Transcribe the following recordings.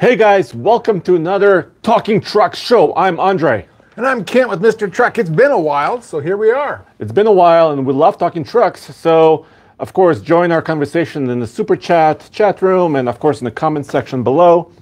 Hey guys, welcome to another Talking Truck show. I'm Andre. And I'm Kent with Mr. Truck. It's been a while, so here we are. It's been a while and we love talking trucks. So, of course, join our conversation in the super chat, chat room, and of course in the comment section below.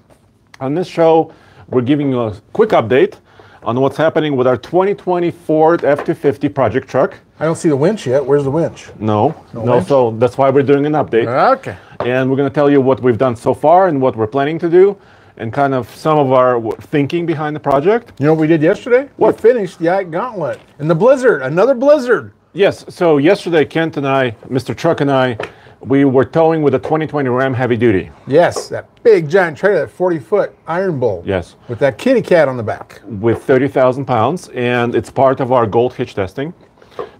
On this show, we're giving you a quick update on what's happening with our 2020 Ford F-250 project truck. I don't see the winch yet. Where's the winch? No, no, winch? so that's why we're doing an update. Okay. And we're going to tell you what we've done so far and what we're planning to do and kind of some of our thinking behind the project. You know what we did yesterday? What? We finished the Ike Gauntlet. And the blizzard, another blizzard. Yes, so yesterday Kent and I, Mr. Truck and I, we were towing with a 2020 Ram Heavy Duty. Yes, that big giant trailer, that 40 foot Iron Bull. Yes. With that kitty cat on the back. with 30,000 pounds, and it's part of our gold hitch testing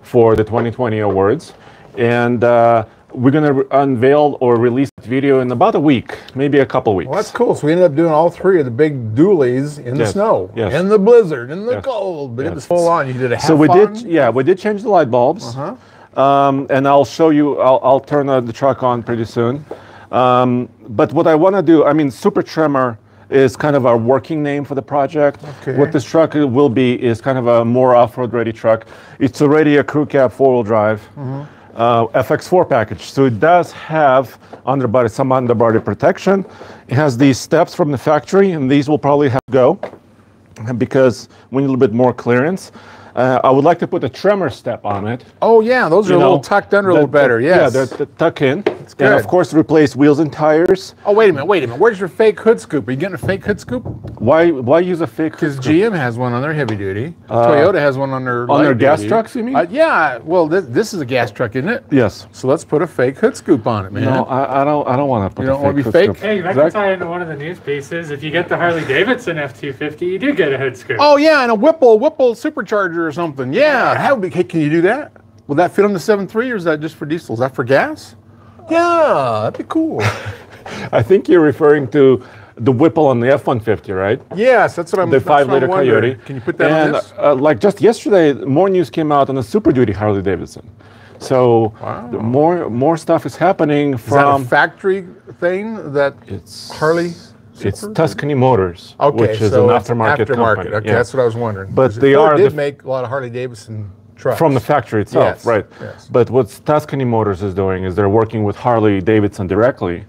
for the 2020 awards. And uh, we're going to unveil or release the video in about a week, maybe a couple weeks. Well, that's cool. So we ended up doing all three of the big dualies in the snow, yes. in the blizzard, in the Yes, cold. But it was full on. You did a half so we on? did, yeah, we did change the light bulbs. Uh-huh. Um, and I'll show you, I'll, I'll turn uh, the truck on pretty soon. Um, but what I want to do, I mean, Super Tremor is kind of our working name for the project. Okay. What this truck will be is kind of a more off-road ready truck. It's already a crew cab four-wheel drive. Uh, FX4 package. So it does have underbody, some underbody protection. It has these steps from the factory, and these will probably have to go because we need a little bit more clearance. Uh, I would like to put a tremor step on it. Oh, yeah. Those are you a little tucked under a little better. Yes. Yeah, they're, they're tuck in. good. And of course, replace wheels and tires. oh, wait a minute. Wait a minute. Where's your fake hood scoop? Are you getting a fake hood scoop? Why why use a fake? Because? GM has one on their heavy duty. Toyota has one on their Uh, on their light gas duty. trucks, you mean? Uh, yeah. Well, this, this is a gas truck, isn't it? Yes. So let's put a fake hood scoop on it, man. No, I, I don't. I don't want to put. You don't wanna be hood fake? scoop. Hey, that Zach? can tie into one of the news pieces. If you get the Harley Davidson F250, you do get a hood scoop. Oh yeah, and a Whipple Whipple supercharger or something. Yeah, that would be. Hey, can you do that? Will that fit on the 7.3 or is that just for diesel? Is that for gas? Yeah, that'd be cool. I think you're referring to the Whipple on the F-150, right? yes, that's what I'm. The that's what I'm five-liter. Coyote. Can you put that and, on this? Uh, like just yesterday, more news came out on the Super Duty Harley Davidson. So Wow. more more stuff is happening Is that a factory thing that it's Harley? It's Tuscany Motors, Okay, which is so an aftermarket, aftermarket. company. Okay, yeah. that's what I was wondering. But they Ford are did the- make a lot of Harley Davidson trucks from the factory itself, Yes, right? yes. But what Tuscany Motors is doing is they're working with Harley Davidson directly,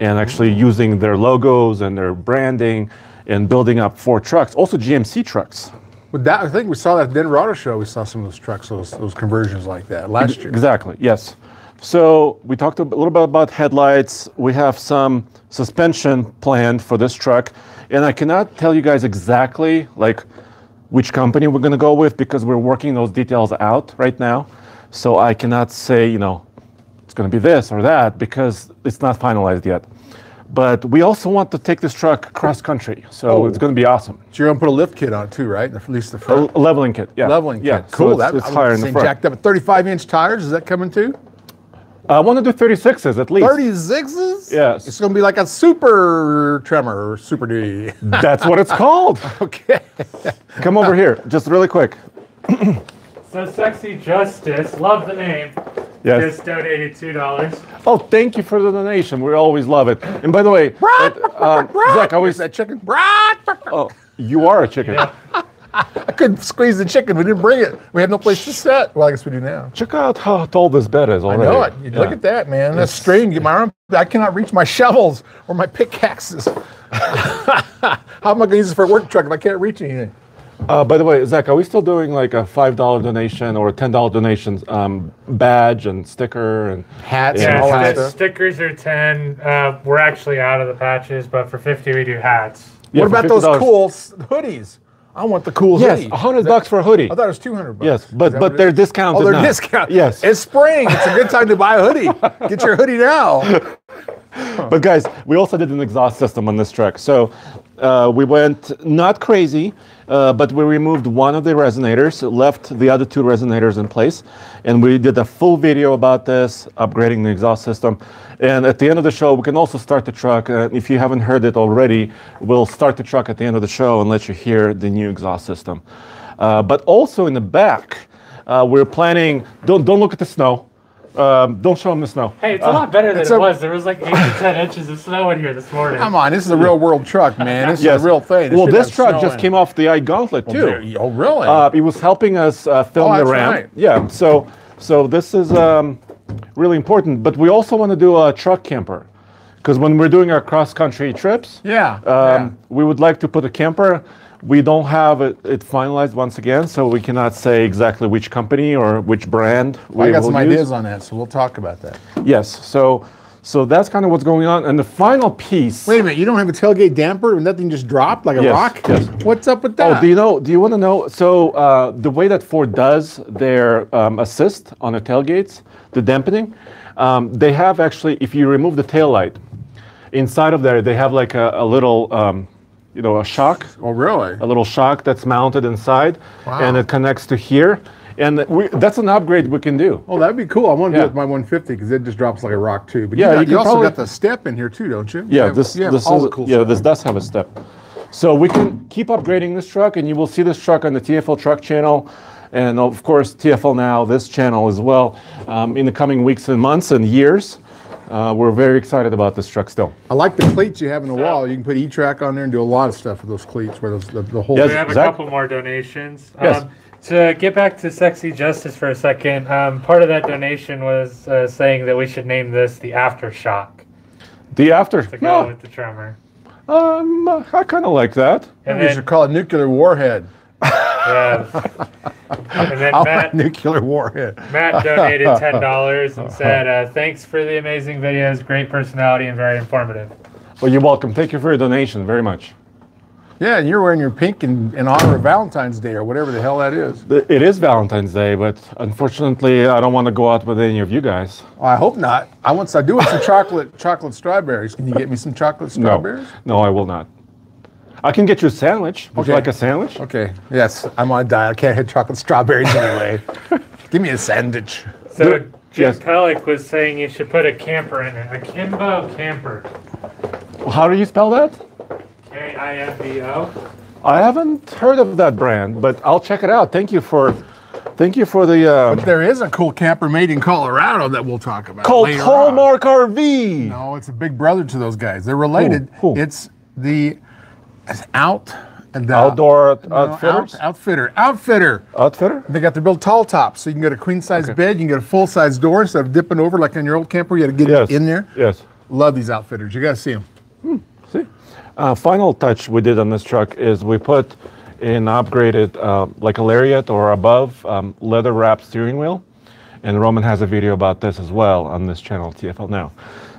and actually Mm. using their logos and their branding and building up Ford trucks, also GMC trucks. With that, I think we saw that Denver Auto Show. We saw some of those trucks, those those conversions like that last year. Exactly. Yes. So we talked a little bit about headlights. We have some suspension planned for this truck, and I cannot tell you guys exactly like which company we're going to go with because we're working those details out right now. So I cannot say you know it's going to be this or that because it's not finalized yet. But we also want to take this truck cross country, so Oh. it's going to be awesome. So you're gonna put a lift kit on it too, right? At least the A front. a leveling kit, yeah. Leveling yeah. kit. so Cool. it's, that, it's higher in the front. jacked up at 35 inch tires. Is that coming too? I want to do 36s at least. 36s? Yes. It's going to be like a super tremor or super duty. That's what it's called. okay. Come over here, just really quick. So Sexy Justice, love the name. Yes. Just donated two dollars. Oh, thank you for the donation. We always love it. And by the way, uh, um, Zach, I always that chicken. Oh, you are a chicken. I couldn't squeeze the chicken. We didn't bring it. We had no place to set. Well, I guess we do now. Check out how tall this bed is I know it. You Look at that, man. That's strange. Get my arm. I cannot reach my shovels or my pickaxes. How am I going to use this for a work truck if I can't reach anything? Uh, by the way, Zach, are we still doing like a five dollar donation or a ten dollar donation um, badge and sticker and Hats Yeah, and all Yeah, that stuff. stickers are ten. Uh, we're actually out of the patches, but for fifty we do hats. Yeah, what about those cool hoodies? I want the cool Yes, hoodie. a hundred bucks for a hoodie. I thought it was 200 bucks. Yes, but but they're discounted Oh, they're now. discount. Yes. It's spring. It's a good time to buy a hoodie. Get your hoodie now. But guys, we also did an exhaust system on this truck. So uh, we went not crazy, uh, but we removed one of the resonators, left the other two resonators in place, and we did a full video about this, upgrading the exhaust system. And at the end of the show, we can also start the truck. Uh, if you haven't heard it already, we'll start the truck at the end of the show and let you hear the new exhaust system. Uh, but also in the back, uh, we're planning. Don't don't look at the snow. Um, don't show them the snow. Hey, it's a lot better than it a- was. There was like eight to ten inches of snow in here this morning. Come on, this is a real world truck, man. This Yes. is a real thing. Well, this truck just in came off the Ike Gauntlet too. There- Oh, really? Uh, it was helping us uh, film Oh, the ramp. right. Yeah, so so this is um, really important. But we also want to do a truck camper because when we're doing our cross country trips, yeah. um, we would like to put a camper. We don't have it, it finalized once again, so we cannot say exactly which company or which brand yeah. I got some use. ideas on that, so we'll talk about that. Yes, so so that's kind of what's going on. And the final piece. Wait a minute, you don't have a tailgate damper and nothing just dropped like a Yes, rock? yes. What's up with that? Oh, do you know? Do you want to know? So uh, the way that Ford does their um, assist on the tailgates, the dampening, um, they have actually. If you remove the tail light, inside of there they have like a, a little, um, you know, a shock, oh, really? a little shock that's mounted inside, and it connects to here, and we, that's an upgrade we can do. Oh, that'd be cool. I want to Yeah. do it with my 150 because it just drops like a rock too. But Yeah, you, got, you you, also probably- got the step in here too, don't you? Yeah, You have- this you this is cool yeah stuff. this does have a step. So we can keep upgrading this truck, and you will see this truck on the TFL Truck channel, and of course TFL Now, this channel as well, um, in the coming weeks and months and years. Uh, we're very excited about this truck still. I like the cleats you have in the wall. You can put E-Track on there and do a lot of stuff with those cleats where those the, the whole. Yes. we have a Zach? couple more donations. Yes. Um, to get back to Sexy Justice for a second, um, part of that donation was uh, saying that we should name this the Aftershock The after, to go no, with the tremor. um, I kind of like that. And you then, should call it nuclear warhead. Yeah. and then I Matt, nuclear warhead. Matt donated ten dollars and said, uh, "Thanks for the amazing videos, great personality, and very informative." Well, you're welcome. Thank you for your donation very much. Yeah, and you're wearing your pink in, in honor of Valentine's Day or whatever the hell that is. It is Valentine's Day, but unfortunately, I don't want to go out with any of you guys. I hope not. I want. I do want some chocolate chocolate strawberries. Can you get me some chocolate strawberries? No, no, I will not. I can get you a sandwich. Would you like a sandwich? Okay. Yes, I'm on a diet. I can't have chocolate strawberries anyway. Give me a sandwich. So Jim yes. Pellick was saying you should put a camper in it, a Kimbo camper, How do you spell that? K I M B O. I haven't heard of that brand, but I'll check it out. Thank you for, thank you for the uh, There is a cool camper made in Colorado that we'll talk about. called later on. RV. No, it's a big brother to those guys. They're related. Who? Who? It's the it's out and the, Outdoor no, outfitters. out- outfitter. Outfitter. Outfitter. They got the built tall tops, so you can get a queen size bed. You can get a full size door instead of dipping over like in your old camper. You got to get Yes. in there. Yes. Love these outfitters. You got to see them. See. Uh, final touch we did on this truck is we put an upgraded, uh, like a lariat or above, um, leather wrapped steering wheel. And Roman has a video about this as well on this channel, TFL Now.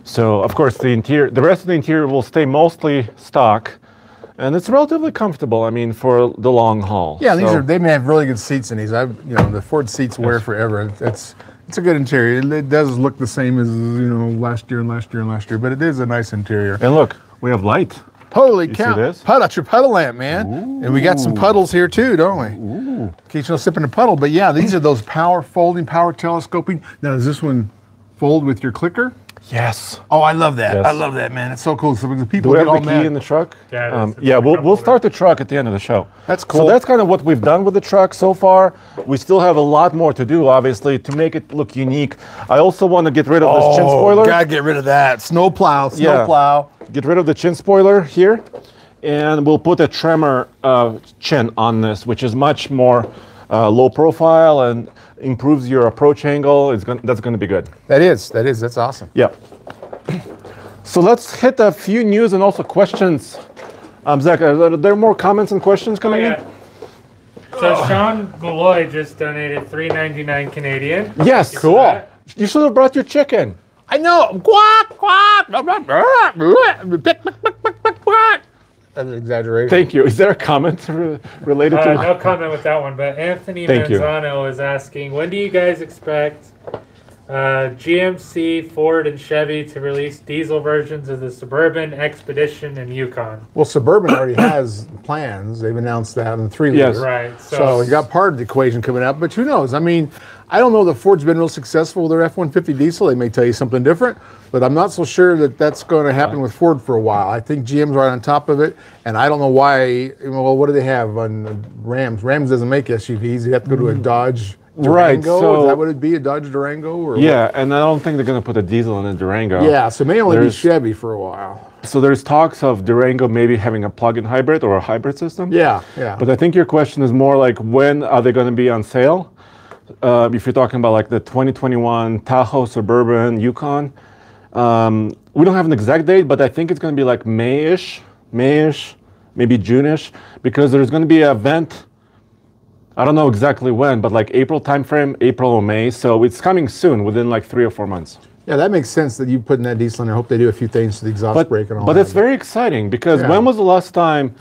So of course the interior, the rest of the interior will stay mostly stock, and it's relatively comfortable. I mean, for the long haul. Yeah, these So- are they may have really good seats in these. I've you know the Ford seats wear forever. It's it's a good interior. It, does look the same as you know last year and last year and last year, but it is a nice interior. And look, we have light. Holy see cow! this? Puddle, that's your puddle lamp, man. Ooh. And we got some puddles here too, don't we? Ooh. In case you don't slip in a puddle. But yeah, these are those power folding, power telescoping. Now, does this one fold with your clicker? Yes. Oh, I love that. Yes. I love that, man. It's so cool. So the Do people we get have all the key mad. in the truck? Yeah, Um, yeah. We'll we'll start the truck at the end of the show. That's cool. So that's kind of what we've done with the truck so far. We still have a lot more to do, obviously, to make it look unique. I also want to get rid of this chin Oh, spoiler. Gotta get rid of that. Snow plow, snow Yeah. plow. Get rid of the chin spoiler here, and we'll put a tremor uh, chin on this, which is much more uh, low profile and improves your approach angle. It's going that's going to be good. That is, that is, that's awesome. Yeah. So let's hit a few news and also questions. Um, Zach, are there more comments and questions coming Yeah. So Sean Malloy just donated three ninety nine Canadian. in? Yes. Cool. You should have brought your chicken. I know. Quack, quack. That's an exaggeration. Thank you. Is there a comment re- related Uh, to no comment with that one, but Anthony Thank you. Manzano is asking, when do you guys expect uh, GMC, Ford, and Chevy to release diesel versions of the Suburban, Expedition, and Yukon? Well, Suburban already has plans. They've announced that in the three Yes. Right. So, So you got part of the equation coming up, but who knows? I mean, I don't know that Ford's been real successful with their F-150 diesel. They may tell you something different, but I'm not so sure that that's going to happen with Ford for a while. I think GM's right on top of it, and I don't know why. Well, what do they have on Rams? Rams doesn't make SUVs. You have to go to a Dodge Right, so- is that what it'd be? A Dodge Durango? Or what? Yeah, and I don't think they're going to put a diesel in a Durango. Yeah, so it may only There's- be Chevy for a while. So there's talks of Durango maybe having a plug-in hybrid or a hybrid system. Yeah, yeah. But I think your question is more like when are they going to be on sale? Uh, if you're talking about like the 2021 Tahoe Suburban Yukon, um, we don't have an exact date, but I think it's going to be like May-ish, May-ish, maybe June-ish, because there's going to be an event. I don't know exactly when, but like April timeframe, April or May. So it's coming soon, within like three or four months. yeah, that makes sense that you put in that diesel in there. I hope they do a few things to the exhaust But, brake and all but that. it's very exciting because Yeah. when was the last time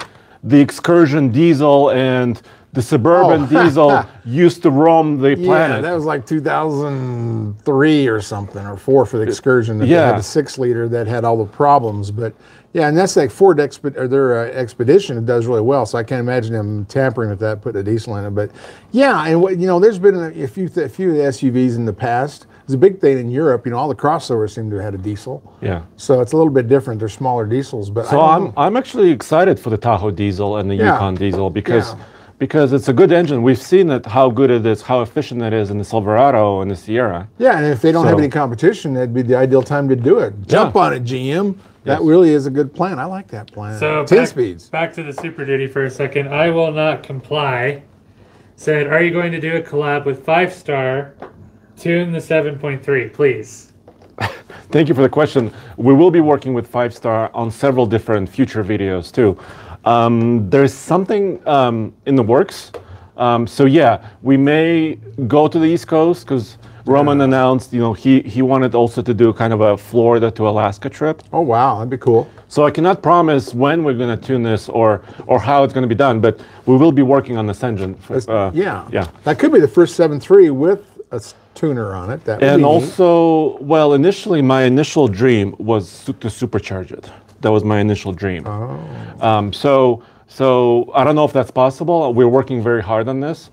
the excursion diesel and the suburban Oh. diesel used to roam the planet? Yeah, planet? that was like 2003 or something, or four for the excursion. That Yeah. had the six liter that had all the problems. But yeah, and that's like Ford Expe- or their uh, Expedition. It does really well. So I can't imagine them tampering with that, putting a diesel in it. But yeah, and what, you know, there's been a, a few a few SUVs in the past. It's a big thing in Europe. You know, all the crossovers seem to have had a diesel. yeah. So it's a little bit different. They're smaller diesels, but So I'm know. I'm actually excited for the Tahoe diesel and the Yeah. Yukon diesel because Yeah. because it's a good engine. We've seen it how good it is, how efficient it is in the Silverado and the Sierra. Yeah, and if they don't have any competition, that'd be the ideal time to do it. Jump on it, GM. That really is a good plan. I like that plan. So ten back, speeds. Back to the Super Duty for a second. I will not comply. Said, are you going to do a collab with Five Star? Tune the 7.3, please. Thank you for the question. We will be working with Five Star on several different future videos too. Um, there's something um, in the works. Um, so yeah, we may go to the East Coast because Roman announced, you know, he he wanted also to do kind of a Florida to Alaska trip. Oh wow, that'd be cool. So I cannot promise when we're going to tune this or or how it's going to be done, but we will be working on this engine. Uh, yeah, yeah. That could be the first 7.3 with a tuner on it. That And also, well, initially, my initial dream was to supercharge it. That was my initial dream. Oh. Um, so, so I don't know if that's possible. We're working very hard on this.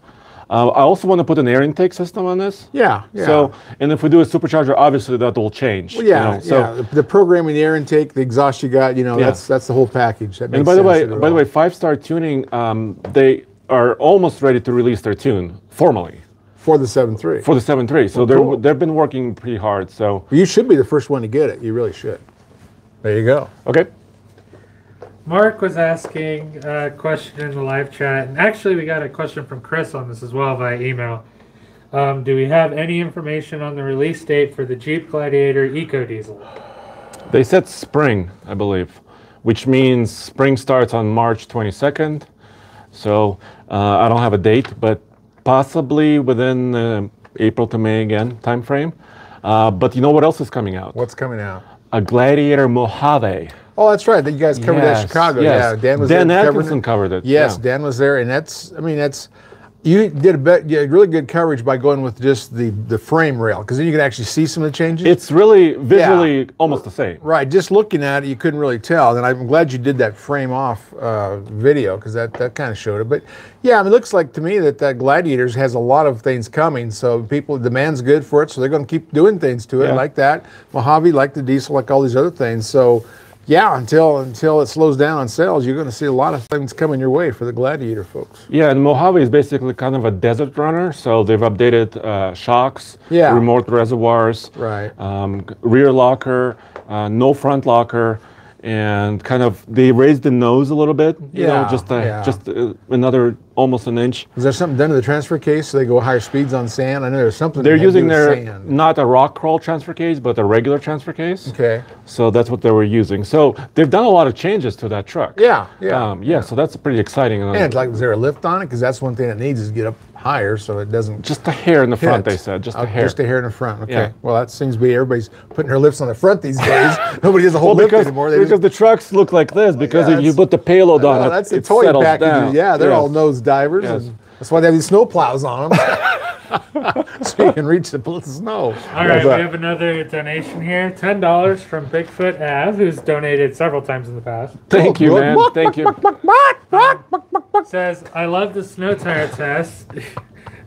Uh, I also want to put an air intake system on this. yeah, yeah. So, and if we do a supercharger, obviously that will change. Well, you yeah, know, so, yeah. The, the programming, the air intake, the exhaust you got, you know, Yeah. that's that's the whole package. That And by the way, to do it by the way, Five Star Tuning, um, they are almost ready to release their tune formally for the 7.3. for the 7.3. So they're cool. they've been working pretty hard. So you should be the first one to get it. You really should. There you go. okay. Mark was asking a question in the live chat, and actually, we got a question from Chris on this as well via email. Um, do we have any information on the release date for the Jeep Gladiator Eco Diesel? They said spring, I believe, which means spring starts on March 22nd. So uh, I don't have a date, but possibly within uh, April to May again timeframe. Uh, but you know what else is coming out? What's coming out? A Gladiator Mojave. Oh, that's right. That you guys covered that in Chicago. yes. Yeah, Dan was Dan there covering Atkinson covered it, Yes, yeah. Dan was there, and that's. I mean, that's. You did a bet, yeah, really good coverage by going with just the the frame rail, because then you can actually see some of the changes. It's really visually almost the same. right. Just looking at it, you couldn't really tell. And I'm glad you did that frame off uh, video because that that kind of showed it. But yeah, I mean, it looks like to me that that Gladiators has a lot of things coming. So people demand's good for it, so they're going to keep doing things to it Yeah. like that. Mojave, like the diesel, like all these other things. So. Yeah, until until it slows down on sales, you're going to see a lot of things coming your way for the Gladiator folks. Yeah, and Mojave is basically kind of a desert runner. So they've updated uh, shocks, Yeah. remote reservoirs, Right. um, rear locker, uh, no front locker, and kind of they raised the nose a little bit. You Yeah, know, just a, yeah. just uh another almost an inch. Is there something done to the transfer case so they go higher speeds on sand? I know there's something. They're that had to do using their sand. not a rock crawl transfer case, but a regular transfer case. Okay. So that's what they were using. So they've done a lot of changes to that truck. Yeah, yeah. Um, yeah. So that's pretty exciting. And, And like, is there a lift on it? Because that's one thing it needs is get up higher so it doesn't. just a hair in the front, hit. they said. Just Oh, a hair. Just a hair in the front. Okay. Yeah. Well, that seems to be everybody's putting their lifts on the front these days. Nobody has a whole Well, lift anymore. They because just, the trucks look like this because Yeah, if you put the payload on Oh, it, that's the it toy down. Yeah, they're Yes. all nose divers. Yes. And that's why they have these snow plows on them. so you can reach the snow. All right, But- we have another donation here. Ten dollars from Bigfoot Av, who's donated several times in the past. Thank oh, you, Oh, man. Thank you. Says, "I love the snow tire test.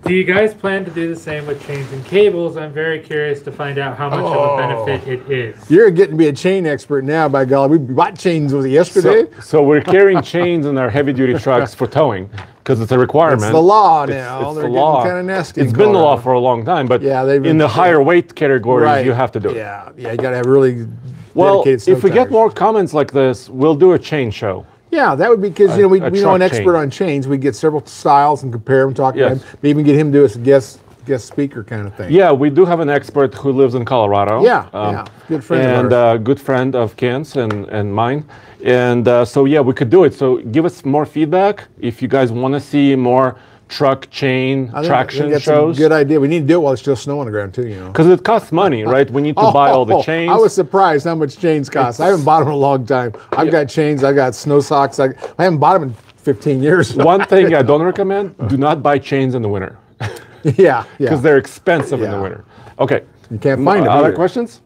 Do you guys plan to do the same with chains and cables? I'm very curious to find out how much Oh. of a benefit oh. it is. You're getting to be a chain expert now, by golly. We bought chains was it yesterday? So, so we're carrying chains in our heavy duty trucks for towing because it's a requirement. it's the law It's- now. it's They're the law. kind of nasty. It's in been the law for a long time, but Yeah, they've been- in the higher weight categories, you have to do it. Yeah, yeah, you got to have really Well, dedicated snow if we get more comments like this, we'll do a chain show. Yeah, that would be because you know we, we know an expert chain. on chains. We get several styles and compare them, talk Yes. to him, maybe even get him to do a guest guest speaker kind of thing. Yeah, we do have an expert who lives in Colorado. Yeah, yeah. Good friend of and uh, good friend of Ken's and, and mine. And uh, so yeah, we could do it. So give us more feedback if you guys want to see more truck chain I traction that's shows. a good idea. We need to do it while it's still snow on the ground too. You know. Because it costs money, right? We need to buy all the Oh, chains. I was surprised how much chains cost. I haven't bought them in a long time. I've got chains. I've got snow socks. I, I haven't bought them in 15 years. One thing I don't recommend: do not buy chains in the winter yeah, yeah. because they're expensive in the winter. Okay. You can't find them. Other either. questions?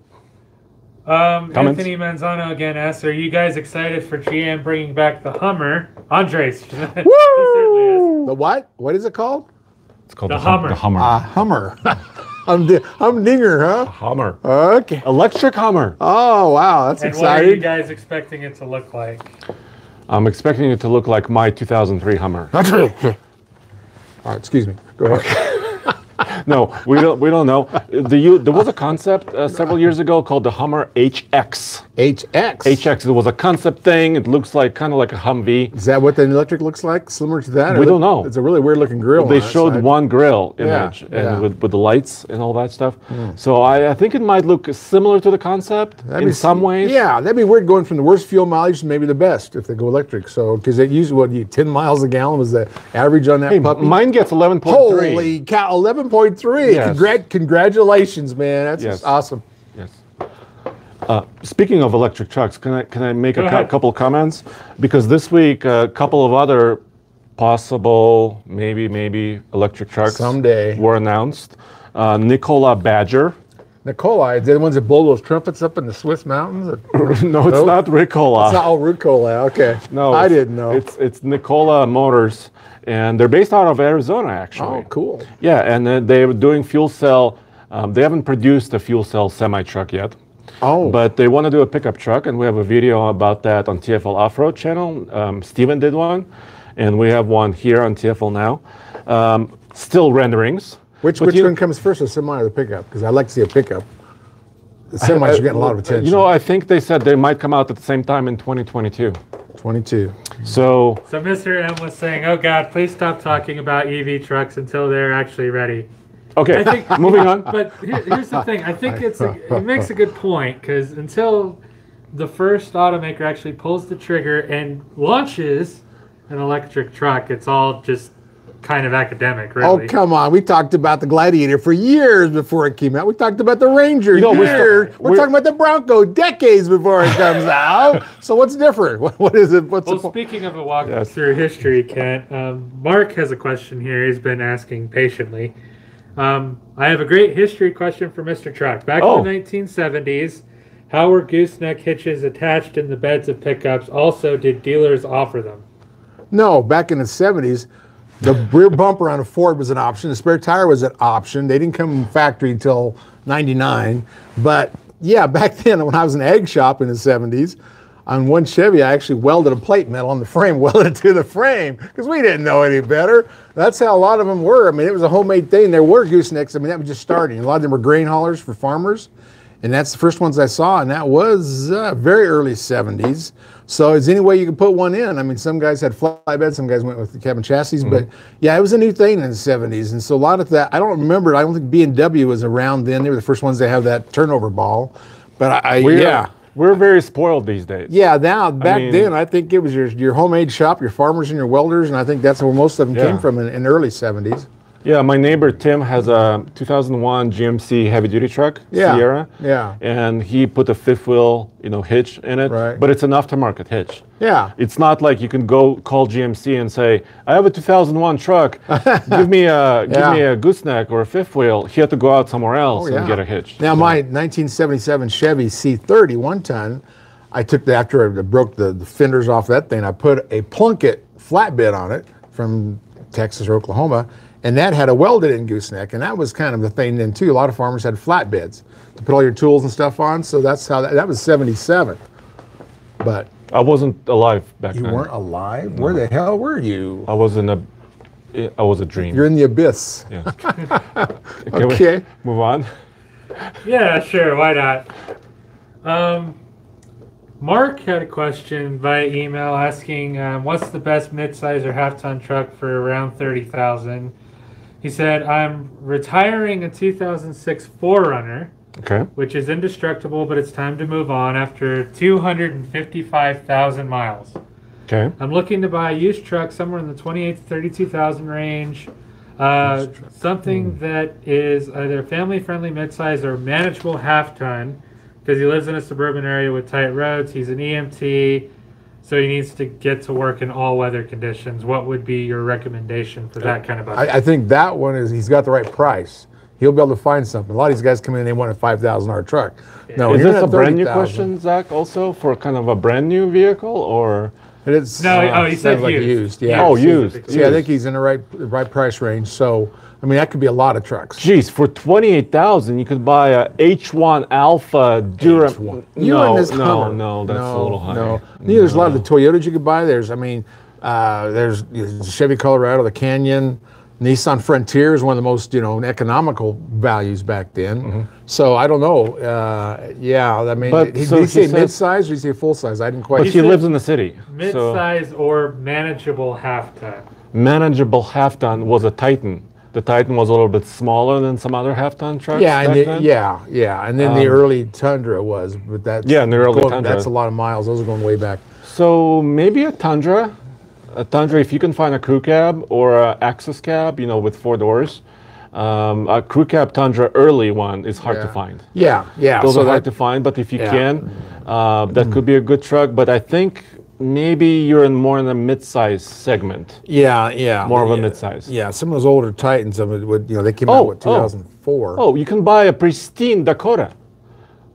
Um, Comments? Anthony Manzano again asks, "Are you guys excited for GM bringing back the Hummer?" Andres. he certainly is. The what? What is it called? It's called The hum- Hummer. The Hummer. A Hummer. I'm di- I'm Dinger, huh? Hummer. Okay. Electric Hummer. Oh wow, that's And what are you guys expecting it to look like? I'm expecting it to look like my 2003 Hummer. that's All right, excuse me. Go ahead. No, we don't. We don't know. The, there was a concept uh, several years ago called the Hummer HX. HX. HX. It was a concept thing. It looks like kind of like a Humvee. Is that what the electric looks like? Similar to that? We don't know. It's a really weird looking grill. They on showed side. one grill Yeah, image and yeah. With, with the lights and all that stuff. So I, I think it might look similar to the concept That'd in be- some ways. Yeah, that'd be weird going from the worst fuel mileage to maybe the best if they go electric. So, because it use what, you 10 miles a gallon was the average on that Hey, puppy? mine gets 11.3. Holy cow, 11.3. Yes. Congrat- congratulations, man. That's Yes. awesome. Yes. Uh, speaking of electric trucks, can I can I make a Go cou- ahead. couple comments? Because this week a couple of other possible maybe maybe electric trucks Someday. were announced. Uh, Nikola Badger. Nikolai, they're the ones that blow those trumpets up in the Swiss mountains? No, it's Nope. not Ricola. not all Rucola. Okay. no, I didn't know. It's it's Nikola Motors, and they're based out of Arizona actually. oh, cool. Yeah, and then they're doing fuel cell. Um, they haven't produced a fuel cell semi truck yet. Oh, But they want to do a pickup truck, and we have a video about that on TFL Off Road channel. Um, Steven did one, and we have one here on TFL now. Um, still renderings. Which but which you- one comes first, the semi or the pickup? Because I'd like to see a pickup. The semis are getting a lot of attention. You know, I think they said they might come out at the same time in 2022. 22. So, So Mr. M was saying, "Oh God, please stop talking about EV trucks until they're actually ready." okay, I think- moving on. But here, here's the thing. I think it's a, it makes a good point because until the first automaker actually pulls the trigger and launches an electric truck, it's all just kind of academic, right? Oh, come on. We talked about the Gladiator for years before it came out. We talked about the Ranger You know, we're years. sta- We're, we're- talking about the Bronco decades before it comes out. So what's different? What, what is it? What's Well, the speaking of a walk Yes. through history, Kent, um, Mark has a question here. He's been asking patiently. Um, I have a great history question for Mr. Truck. Back Oh. in the 1970s, how were gooseneck hitches attached in the beds of pickups? Also, did dealers offer them? No, back in the 70s, the rear bumper on a Ford was an option. The spare tire was an option. They didn't come factory until 99. But yeah, back then when I was in an egg shop in the 70s, on one Chevy, I actually welded a plate metal on the frame, welded it to the frame because we didn't know any better. That's how a lot of them were. I mean, it was a homemade thing. There were goosenecks. I mean, that was just starting. A lot of them were grain haulers for farmers. And that's the first ones I saw, and that was uh, very early 70s. So is any way you can put one in? I mean, some guys had fly beds, some guys went with the cabin chassis, but yeah, it was a new thing in the 70s. And so a lot of that, I don't remember, I don't think B&W was around then. They were the first ones to have that turnover ball. But I, I We're, yeah. we're very spoiled these days. Yeah, now back mean- then, I think it was your your homemade shop, your farmers and your welders, and I think that's where most of them Yeah. came from in, in early 70s. Yeah, my neighbor Tim has a 2001 GMC heavy duty truck, Yeah, Sierra. yeah. And he put a fifth wheel, you know, hitch in it. Right. But it's an aftermarket hitch. Yeah. It's not like you can go call GMC and say, "I have a 2001 truck. give me a give Yeah. me a gooseneck or a fifth wheel." He had to go out somewhere oh, else Oh, and get a hitch. Now, my 1977 Chevy C30 one ton, I took the, after I broke the, the fenders off that thing, I put a Plunkett flatbed on it from Texas or Oklahoma, and that had a welded-in gooseneck, and that was kind of the thing then too. A lot of farmers had flatbeds to put all your tools and stuff on, so that's how that, that was '77. But I wasn't alive back you then. You weren't alive. Where the hell were you? I was in a. I was a dream. You're in the abyss. yeah. Can we Okay. move on. Yeah, sure. Why not? Um, Mark had a question via email asking, um, "What's the best midsize or half-ton truck for around thirty thousand? He said, "I'm retiring a 2006 4Runner, Okay. which is indestructible, but it's time to move on after 255,000 miles. Okay. I'm looking to buy a used truck somewhere in the 28 to 32,000 range. Uh, something that is either family-friendly midsize or manageable half-ton, because he lives in a suburban area with tight roads. He's an EMT, so he needs to get to work in all weather conditions. What would be your recommendation for that kind of budget? I, I think that one is he's got the right price. He'll be able to find something. A lot of these guys come in and they want a five thousand dollar truck. No, Is you're this at a brand new 30,000. question, Zach? Also for kind of a brand new vehicle or? It's, No, oh, he sounds said like used. Yeah. Oh, used. See, I think he's in the right the right price range. So, I mean, that could be a lot of trucks. Geez, for twenty-eight thousand, you could buy a H1 Alpha Duramax. H1. You No, this no, Hummer. no, that's a little high. No, Yeah, there's a lot of the Toyotas you could buy. There's, I mean, uh, there's the Chevy Colorado, the Canyon, Nissan Frontier is one of the most you know economical values back then. Mm-hmm. So I don't know. Uh, yeah, I mean, But did so he he say says- mid-size or did he say full-size? I didn't quite. But he said lives in the city. So Mid-size or manageable half-ton. manageable half-ton was a Titan. The Titan was a little bit smaller than some other half-ton trucks. Yeah, and the, then. yeah, yeah, and then the Um, early Tundra was, but that's Yeah, and the early going- Tundra. That's a lot of miles. Those are going way back. So maybe a Tundra, a Tundra. If you can find a crew cab or a Access cab, you know, with four doors. Um, a crew cab Tundra early one is hard to find. Yeah, yeah. Those so are hard to find, but if you Yeah. can, uh, that could be a good truck. But I think maybe you're in more in the mid-size segment. Yeah, yeah. More of a yeah. mid-size. Yeah, some of those older Titans, some of it would, you know, they came Oh, out with oh. 2004. Oh, you can buy a pristine Dakota.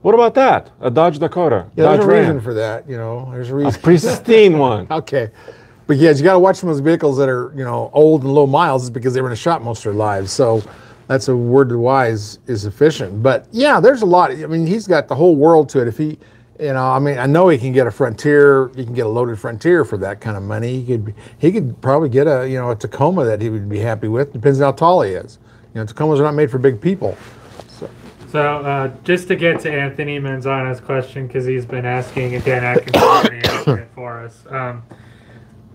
What about that? A Dodge Dakota. yeah, Dodge there's a Ram. reason for that. You know, there's a reason. A pristine one. okay, but yes, you got to watch some of those vehicles that are you know old and low miles, is because they were in a shop most of their lives. So that's a word to wise is efficient. But yeah, there's a lot. I mean, he's got the whole world to it. If he, you know, I mean, I know he can get a Frontier. He can get a loaded Frontier for that kind of money. He could, he could probably get a you know a Tacoma that he would be happy with. Depends on how tall he is. You know, Tacomas are not made for big people. So, uh, just to get to Anthony Manzano's question, because he's been asking, and Dan Atkins already it for us. Um,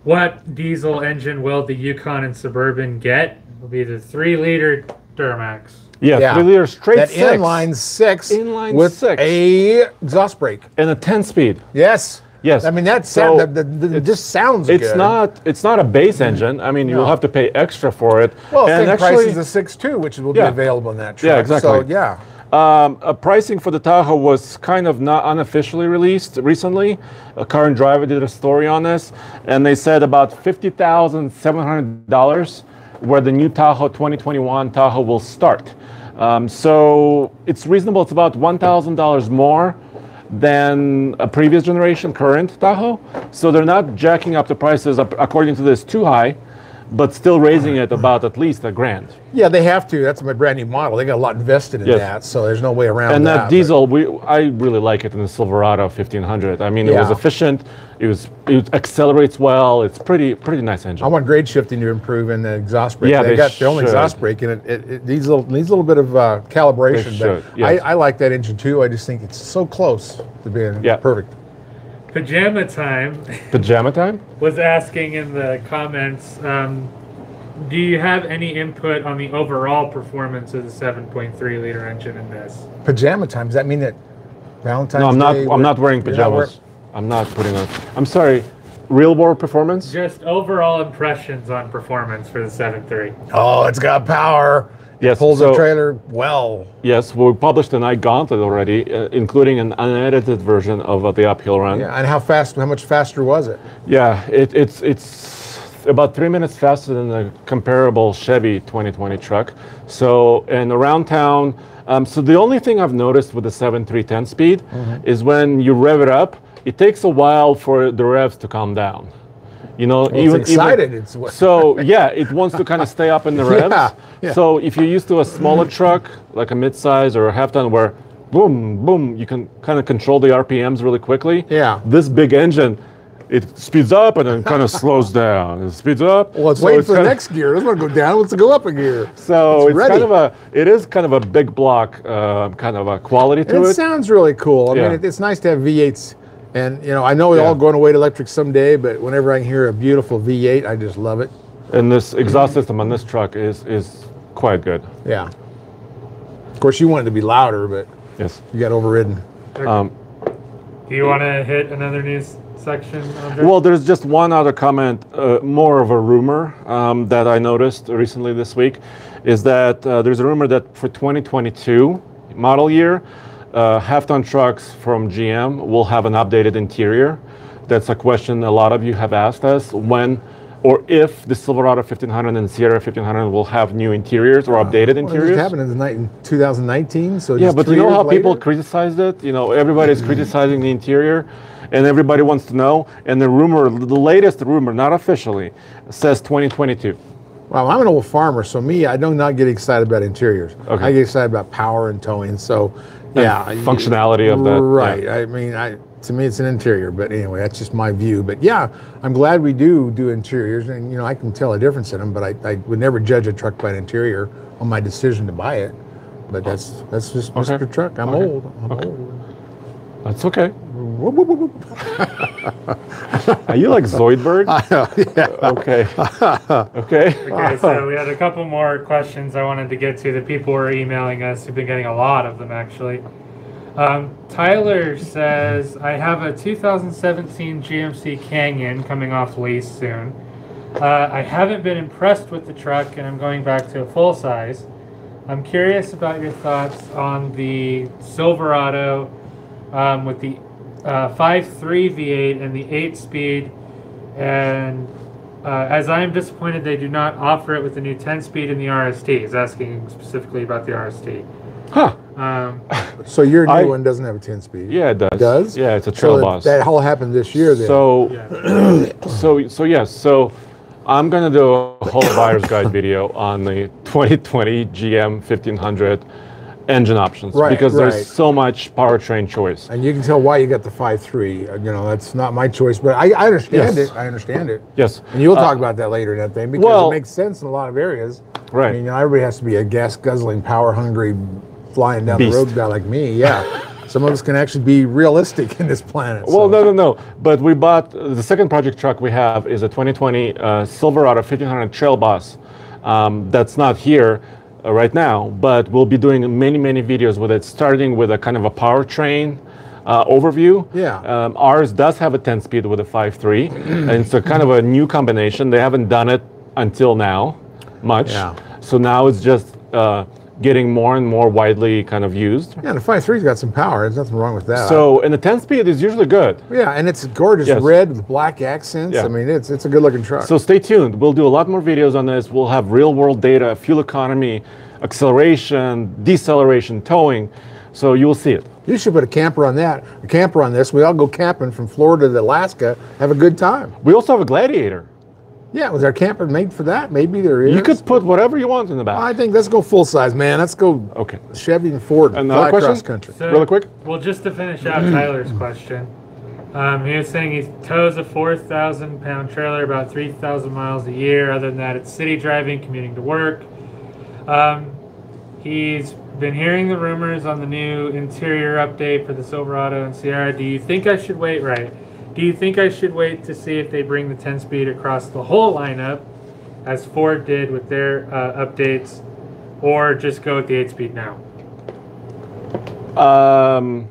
what diesel engine will the Yukon and Suburban get? Will be the three liter Duramax. Yeah, Yeah. three liter straight that six inline six Inline with six. a exhaust brake. and a 10 speed. Yes. Yes. I mean that So, the, the, the, it just sounds It's good. not. It's not a base engine. I mean, you'll have to pay extra for it. well. and same price as the six two, which will Yeah. be available in that truck. Yeah, exactly. So yeah, Um, uh, pricing for the Tahoe was kind of not unofficially released recently. A Car and Driver did a story on this, and they said about fifty thousand seven hundred dollars, where the new Tahoe 2021 Tahoe will start. Um, so it's reasonable. It's about one thousand dollars more than a previous generation current Tahoe. So they're not jacking up the prices according to this too high, but still raising it about at least a grand. yeah, they have to. That's my brand new model. They got a lot invested in Yes. that, so there's no way around and that. that diesel, we I really like it in the Silverado 1500. I mean, it was Yeah. efficient. It was it accelerates well. It's pretty pretty nice engine. I want grade shifting to improve in the exhaust brake. Yeah, they, they got their own exhaust brake, and it, it, it needs a little needs a little bit of uh, calibration. They but should, yes. I, I like that engine too. I just think it's so close to being Yeah. perfect. Pajama Time Pajama time? was asking in the comments um, Do you have any input on the overall performance of the 7.3 liter engine in this? Pajama time. Does that mean that Valentine's No, I'm not. Day, I'm not wearing you're not wear- pajamas. I'm not putting on. I'm sorry. Real world performance? Just overall impressions on performance for the 7.3. Oh, it's got power. Yes. Pulls the trailer well. Yes, we published an Ike Gauntlet already, uh, including an unedited version of uh, the uphill run. Yeah, and how fast? How much faster was it? Yeah, it, it's it's about three minutes faster than the comparable Chevy 2020 truck. So and around town, um, so the only thing I've noticed with the 7310 speed is when you rev it up, it takes a while for the revs to calm down. You know, it's excited, it's so yeah, it wants to kind of stay up in the revs. Yeah, yeah. So if you're used to a smaller truck, like a midsize or a half ton, where boom, boom, you can kind of control the RPMs really quickly. Yeah. This big engine, it speeds up and then kind of slows down. It speeds up. Well, it's so waiting for the next gear. It's going to go down. Let's go up a gear. So It's it's, kind of a, it is kind of a big block, uh, kind of a quality to It, it. sounds really cool. I Yeah. mean, it, it's nice to have V8s. And, you know, I know we're Yeah. all going away to electric someday, but whenever I hear a beautiful V8, I just love it. and this exhaust system on this truck is is quite good. Yeah. Of course, you want it to be louder, but Yes. you got overridden. Um, Do you want to hit another news section? Andre? Well, there's just one other comment, uh, more of a rumor um, that I noticed recently this week, is that uh, there's a rumor that for 2022 model year, uh, half-ton trucks from GM will have an updated interior. That's a question a lot of you have asked us when or if the Silverado 1500 and Sierra 1500 will have new interiors or updated Well, interiors. just happened in, the night in 2019. So Yeah, but you know how people later? criticized it? You know, everybody's criticizing the interior and everybody wants to know. And the rumor, the latest rumor, not officially, says 2022. Well, I'm an old farmer, so me, I do not get excited about interiors. Okay. I get excited about power and towing. So, yeah, functionality of that, yeah. Right. I mean, I to me, it's an interior, but anyway, that's just my view. But yeah, I'm glad we do do interiors, and you know, I can tell a difference in them. But I, I would never judge a truck by an interior on my decision to buy it. But that's that's just Okay. Mr. Truck. I'm Okay. old. I'm old. That's okay. Whoop, whoop, whoop, whoop. Are you like Zoidberg? yeah. Okay. Okay. Okay, so we had a couple more questions I wanted to get to. The people were emailing us. We've been getting a lot of them actually. Um, Tyler says, I have a 2017 GMC Canyon coming off lease soon. Uh, I haven't been impressed with the truck and I'm going back to a full size. I'm curious about your thoughts on the Silverado um, with the uh, 5.3 V8 and the 8 speed. And uh, as I am disappointed they do not offer it with the new 10 speed in the RST. He's asking specifically about the RST. Huh. Um, So your new I- one doesn't have a 10 speed. Yeah, it does. It Does? Yeah, it's a trail So that, boss. that all happened this year then. So, yeah. so, so yes. So, I'm gonna do a whole buyer's guide video on the 2020 GM 1500 engine options Right, because right. there's so much powertrain choice. and you can tell why you got the 5.3. Uh, You know, that's not my choice, but I, I understand Yes. it. I understand it. Yes. And you'll Uh, talk about that later in that thing because well- it makes sense in a lot of areas. Right. I mean, you know, everybody has to be a gas guzzling, power hungry, flying down Beast. the road guy like me. Yeah. Some of us can actually be realistic in this planet. Well, so- no, no, no. But we bought the second project truck we have is a 2020 uh, Silverado 1500 Trail Boss. Um, that's not here right now, but we'll be doing many, many videos with it, starting with a kind of a powertrain uh, overview. Yeah. Um, ours does have a 10 speed with a 5.3, and it's a kind of a new combination. They haven't done it until now much. Yeah. So now it's just uh, getting more and more widely kind of used. Yeah, the 5.3's got some power. There's nothing wrong with that. So, and the 10 speed is usually good. yeah, and it's gorgeous Yes. red with black accents. Yeah. I mean, it's it's a good looking truck. So stay tuned. We'll do a lot more videos on this. We'll have real world data, fuel economy, acceleration, deceleration, towing. So you'll see it. you should put a camper on that, a camper on this. We all go camping from Florida to Alaska, have a good time. We also have a Gladiator. Yeah, was our camper made for that? Maybe there is. You could put whatever you want in the back. I think let's go full size, man. Let's go Okay. Chevy and Ford. Another fly question? across country. So- Really quick? Well, just to finish out Tyler's question, um, he was saying he tows a 4,000 pound trailer about 3,000 miles a year. Other than that, it's city driving, commuting to work. Um, he's been hearing the rumors on the new interior update for the Silverado and Sierra. Do you think I should wait? Right. Do you think I should wait to see if they bring the 10 speed across the whole lineup, as Ford did with their uh, updates, or just go with the 8 speed now? Um,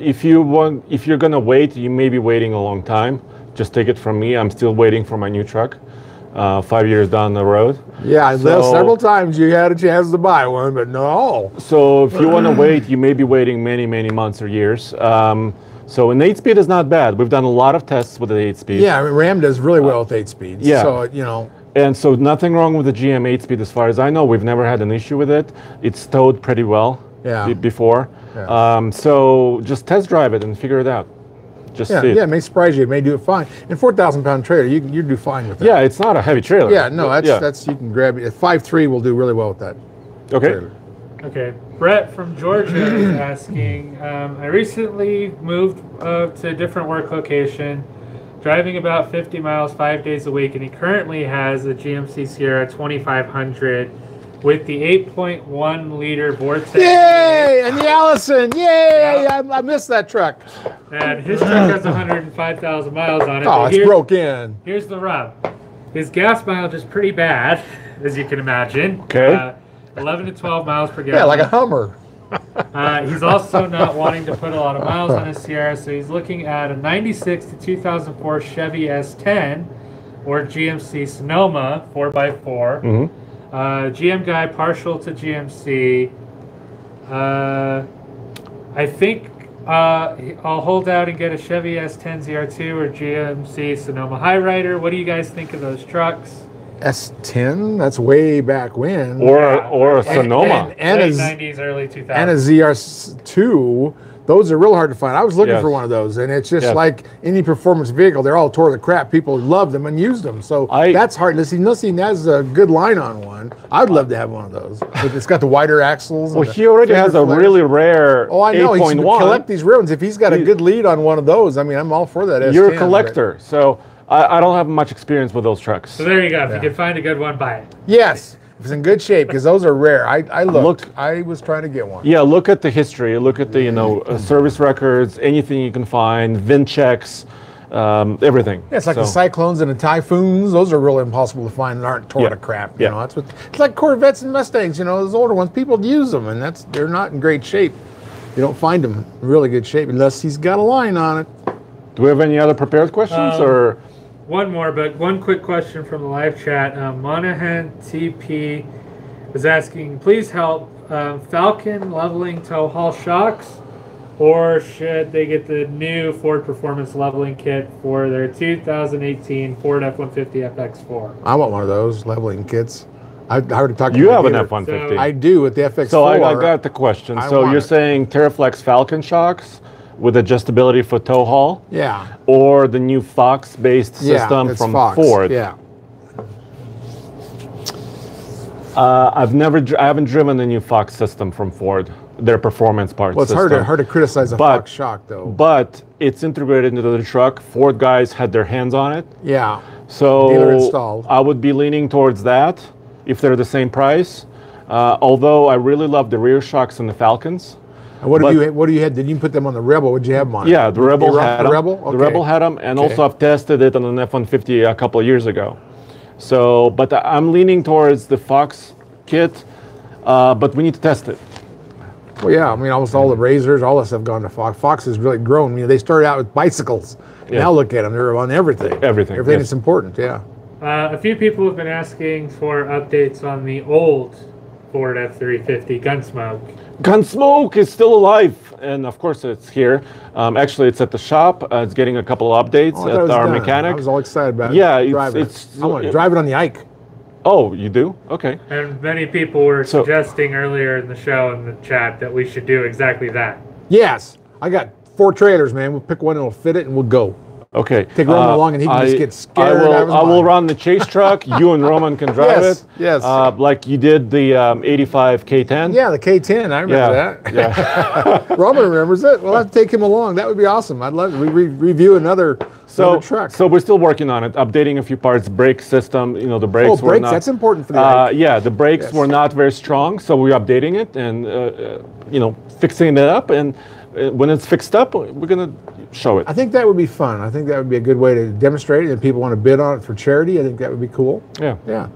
if you want, if you're gonna wait, you may be waiting a long time. Just take it from me. I'm still waiting for my new truck. Uh, five years down the road. Yeah, So- several times you had a chance to buy one, but no. So if you want to wait, you may be waiting many, many months or years. Um, so an eight speed is not bad. We've done a lot of tests with the eight speed. Yeah, I mean, Ram does really well with eight speeds. yeah. So you know, And so nothing wrong with the GM 8 speed as far as I know. We've never had an issue with it. It's towed pretty well Yeah. before. Yeah. Um, so just test drive it and figure it out. Just Yeah, see it. yeah, it may surprise you. It may do it fine. And four thousand pound trailer, you can you do fine with that. Yeah, it's not a heavy trailer. Yeah, no, that's yeah. that's you can grab it. Five three will do really well with that. okay. trailer. Okay, Brett from Georgia is asking. Um, I recently moved uh, to a different work location, driving about 50 miles five days a week, and he currently has a GMC Sierra 2500 with the 8.1 liter Vortec. Yay! And the Allison, yay! I, I missed that truck. And his truck has 105,000 miles on it. Oh, it's here's- broke in. Here's the rub. His gas mileage is pretty bad, as you can imagine. Okay. Uh, 11 to 12 miles per gallon. Yeah, like a Hummer. Uh, he's also not wanting to put a lot of miles on his Sierra, so he's looking at a 96 to 2004 Chevy S10 or GMC Sonoma 4x4. Mhm. Uh, GM guy, partial to GMC. Uh, I think uh, I'll hold out and get a Chevy S10 ZR2 or GMC Sonoma High Rider. What do you guys think of those trucks? S10, that's way back when. Or Yeah. or a And- Sonoma. And, and, Late a, 90s, early 2000s. and a ZR2, those are real hard to find. I was looking Yes. for one of those, and it's just Yes. like any performance vehicle. They're all tore to crap. People loved them and used them. So I- that's hard. Listen, Listen has a good line on one. I'd love to have one of those. But it's got the wider axles. well, he already fender has a flares. really rare Oh, I know. He should 8.1. collect these real ones. If he's got a good lead on one of those, I mean, I'm all for that. You're S10, a but- collector, so I, I don't have much experience with those trucks. So there you go. If Yeah. you can find a good one, buy it. Yes, If it's in good shape because those are rare. I, I looked. Look- I was trying to get one. Yeah, look at the history. Look at the you know uh, service records, anything you can find, VIN checks, um, everything. Yeah, it's like the Syclones and the typhoons. Those are really impossible to find and aren't torn Yeah. to crap. You Yeah. know, that's what it's like Corvettes and Mustangs. You know, those older ones, people use them, and that's they're not in great shape. You don't find them in really good shape unless he's got a line on it. Do we have any other prepared questions Um, or? One more, but one quick question from the live chat. Um, Monahan TP is asking, please help um, Falcon leveling tow haul shocks, or should they get the new Ford Performance leveling kit for their 2018 Ford F-150 FX4? I want one of those leveling kits. I, I already talked. You my have an. F-150. I do with the FX4. so I, I got the question. I so you're it. saying Teraflex Falcon shocks with adjustability for tow haul, Yeah. or the new Fox-based system it's from Fox. Ford? Yeah. Uh, I've never, I haven't driven the new Fox system from Ford, their performance parts. Well, it's hard to hard to criticize a But- Fox shock though. But it's integrated into the truck. Ford guys had their hands on it. yeah. So. I would be leaning towards that if they're the same price. Uh, although I really love the rear shocks in the Falcons. And what But- have you? What do you had? Did you put them on the Rebel? What did you have them on? Yeah, the Rebel You had the them. Rebel. The Rebel had them, and Okay. also I've tested it on an F-150 a couple of years ago. So, but I'm leaning towards the Fox kit, uh, but we need to test it. Well, yeah. I mean, almost all the RZRs, all this have gone to Fox. Fox has really grown. You know, they started out with bicycles. Yeah. Now look at them; they're on everything. Everything, Everything yes. that's important. Yeah. Uh, a few people have been asking for updates on the old Ford F-350 Gunsmoke. Gunsmoke is still alive, and of course it's here. Um, actually, it's at the shop. Uh, it's getting a couple of updates Oh, I thought it at our done. mechanic. I was all excited about it. Yeah, it's- driving it's- I want to drive it on the Ike. oh, you do? Okay. And many people were So- suggesting earlier in the show in the chat that we should do exactly that. Yes, I got four trailers, man. We'll pick one and we'll fit it, and we'll go. Okay. Take Roman along and he can just get scared I will, out of his I will run the chase truck. you and Roman can drive Yes, it. yes. Uh, like you did the um, 85 K10. Yeah, the K10. I remember Yeah. that. yeah. Roman remembers it. We'll have to take him along. That would be awesome. I'd love to re- re- review another, So, another truck. so we're still working on it, updating a few parts, brake system. You know, the brakes oh, brakes. not. That's important for the Uh, yeah, the brakes Yes. were not very strong, so we're updating it and uh, uh, you know fixing it up. And uh, when it's fixed up, we're gonna show it. I think that would be fun. I think that would be a good way to demonstrate it. If people want to bid on it for charity, I think that would be cool. Yeah. Yeah.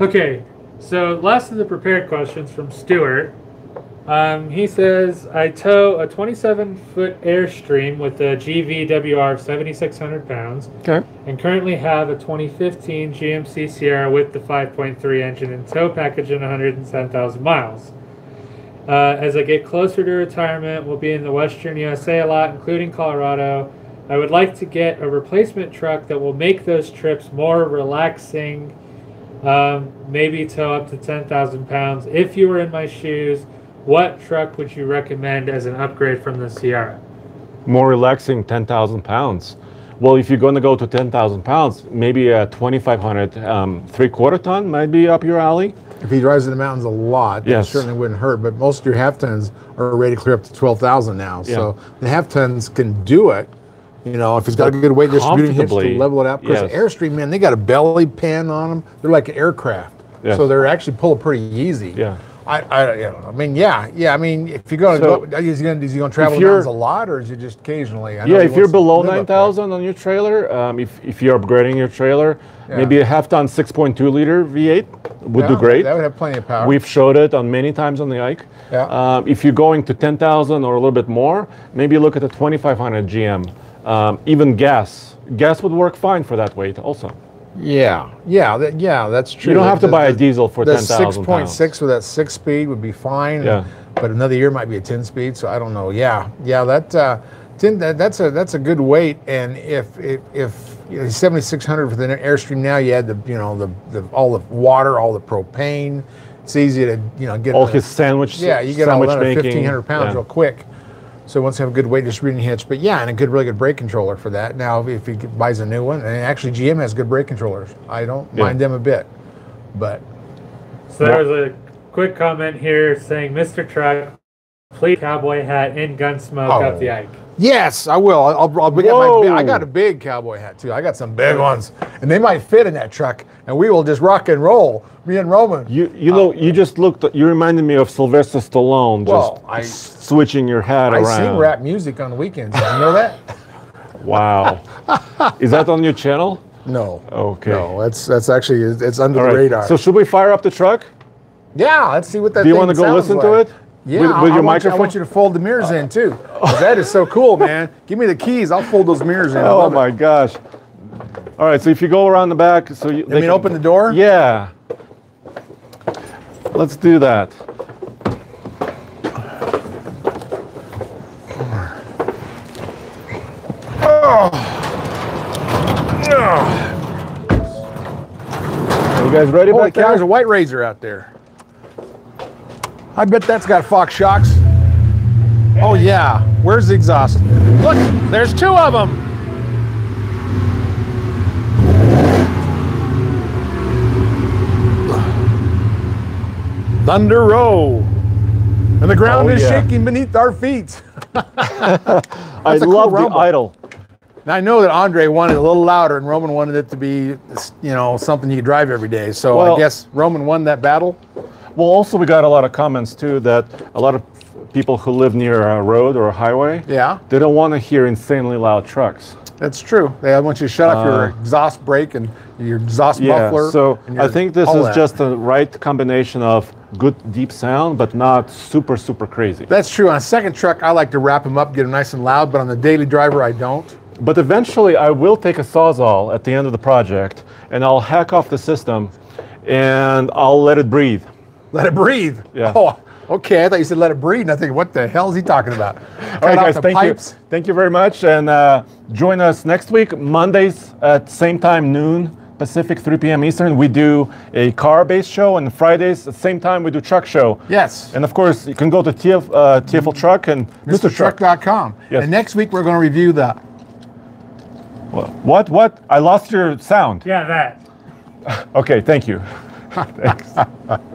Okay, so last of the prepared questions from Stuart. Um, he says, I tow a 27 foot Airstream with a GVWR of 7,600 pounds Okay. and currently have a 2015 GMC Sierra with the 5.3 engine and tow package and 110,000 miles. Uh, as I get closer to retirement, we'll be in the western USA a lot, including Colorado. I would like to get a replacement truck that will make those trips more relaxing, um, maybe tow up to 10,000 pounds. If you were in my shoes, what truck would you recommend as an upgrade from the Sierra? more relaxing 10,000 pounds. Well, if you're going to go to 10,000 pounds, maybe a 2,500 um, three quarter ton might be up your alley. If he drives in the mountains a lot, Yes. certainly wouldn't hurt. But most of your half tons are ready to clear up to 12,000 now. So the half tons can do it. You know, if he's got a good weight distributing hitch to level it out. Because yes. Airstream, man, they got a belly pan on them. They're like an aircraft. Yes. So they're actually pull pretty easy. Yeah. I, I, you know, I mean, yeah, yeah. I mean, if you're going to So, go, is he going to is he going to travel mountains a lot, or is it just occasionally? I Yeah, if you're below there. 9,000 on your trailer, um, if, if you're upgrading your trailer, Yeah. maybe a half ton 6.2 liter V8 would Yeah, do great. That would have plenty of power. We've showed it on many times on the Ike. Yeah. Um, if you're going to 10,000 or a little bit more, maybe look at the 2500 GM. Um, even gas, gas would work fine for that weight also. Yeah, yeah, that, yeah, that's true. You don't have to The- buy a diesel for the 10,000 six point six with that six speed would be fine. Yeah. But another year might be a ten speed, so I don't know. Yeah, yeah, that, uh, 10, that that's a that's a good weight. And if if, if you know, seventy six hundred for the airstream now, you add the you know the, the all the water, all the propane. It's easy to you know get All the- his sandwich, yeah, you get all that fifteen hundred pounds yeah. real quick. So once you have a good weight distributing hitch, but yeah, and a good, really good brake controller for that. Now, if he buys a new one, and actually GM has good brake controllers, I don't Yeah. mind them a bit. But So there was a quick comment here saying, Mr. Truck, please cowboy hat and gun smoke Oh. up the oh. Ike. yes, I will. I'll, I'll, I'll get my, I got a big cowboy hat too. I got some big ones, and they might fit in that truck, and we will just rock and roll. Me and Roman. You you know you just looked. You reminded me of Sylvester Stallone. Well, just I- s- switching your hat I around. sing rap music on the weekends. You know that? Wow. Is that on your channel? No. Okay. No, that's that's actually it's under All the radar. So should we fire up the truck? Yeah, let's see what that. Do you thing want to go sounds listen to it? Yeah, With, I- with I your want you- I want you to fold the mirrors in too. that is so cool, man. Give me the keys. I'll fold those mirrors in. Oh love it. my gosh. All right. So if you go around the back, so you. I mean, open the door. Yeah. Let's do that. Oh. Are you guys ready Holy back cow! there? There's a white RZR out there. I bet that's got Fox shocks. Oh yeah. Where's the exhaust? Look, there's two of them. Thunder Row. And the ground Oh, is yeah. shaking beneath our feet. I a cool love the idle. Now, I know that Andre wanted it a little louder, and Roman wanted it to be, you know, something you could drive every day. So Well- I guess Roman won that battle. Well, also we got a lot of comments too that a lot of people who live near a road or a highway, Yeah, they don't want to hear insanely loud trucks. that's true. They want you to shut off your Uh, exhaust brake and your exhaust Yeah, muffler. so I think this is that. just the right combination of good deep sound, but not super super crazy. That's true. On a second truck, I like to wrap them up, get them nice and loud, but on the daily driver, I don't. But eventually, I will take a sawzall at the end of the project, and I'll hack off the system, and I'll let it breathe. Let it breathe. Yeah. Oh, okay. I thought you said let it breathe. And I think, what the hell is he talking about? All right, guys, thank pipes. you. Thank you very much, and uh, join us next week, Mondays at same time noon Pacific, 3 p.m. Eastern. We do a car-based show, and Fridays at the same time we do truck show. Yes. And of course, you can go to TF, uh, TFL Truck and Mr. Truck. MrTruck.com. Yes. And next week, we're going to review the What? What? I lost your sound. Yeah, that. Okay, thank you.